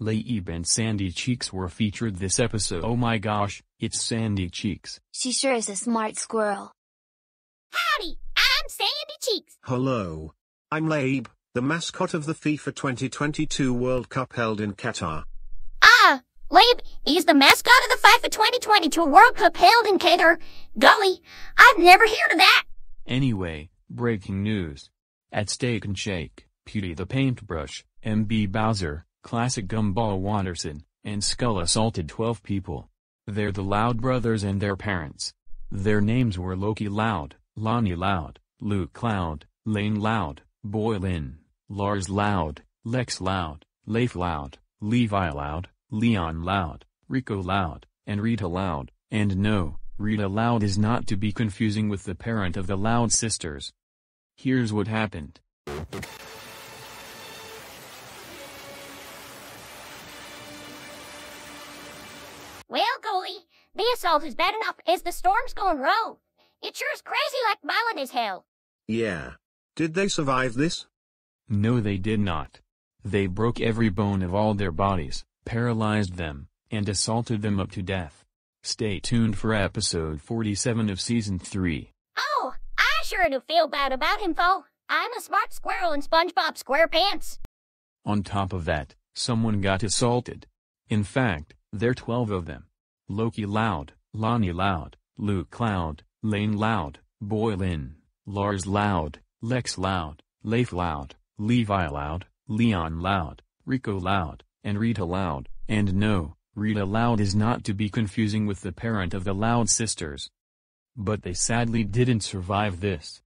La'eeb and Sandy Cheeks were featured this episode. Oh my gosh, it's Sandy Cheeks. She sure is a smart squirrel. Howdy, I'm Sandy Cheeks. Hello. I'm La'eeb, the mascot of the FIFA 2022 World Cup held in Qatar. Ah, La'eeb is the mascot of the FIFA 2022 World Cup held in Qatar. Golly, I've never heard of that. Anyway, breaking news. At Steak and Shake, Petey the Paintbrush, MB Bowser, Classic Gumball Watterson, and Skull assaulted 12 people. They're the Loud brothers and their parents. Their names were Loki Loud, Lonnie Loud, Luke Loud, Lane Loud, Boy Lynn, Lars Loud, Lex Loud, Leif Loud, Levi Loud, Leon Loud, Rico Loud, and Rita Loud, and no, Rita Loud is not to be confusing with the parent of the Loud sisters. Here's what happened. Well, Golly, the assault is bad enough as the storm's going rogue. It sure is crazy like violent as hell. Yeah. Did they survive this? No they did not. They broke every bone of all their bodies, paralyzed them, and assaulted them up to death. Stay tuned for episode 47 of season 3. Oh, I sure do feel bad about him, though. I'm a smart squirrel in SpongeBob SquarePants. On top of that, someone got assaulted. In fact, there are 12 of them. Loki Loud, Lonnie Loud, Luke Loud, Lane Loud, Boy Lynn, Lars Loud, Lex Loud, Leif Loud, Levi Loud, Leon Loud, Rico Loud, and Rita Loud, and no, Rita Loud is not to be confusing with the parent of the Loud sisters. But they sadly didn't survive this.